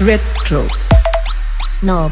retro. No.